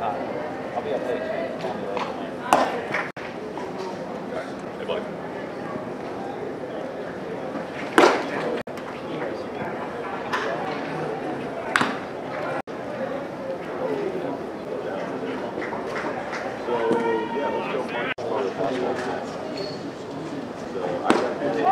Uh, I'll be up late. Hey, buddy.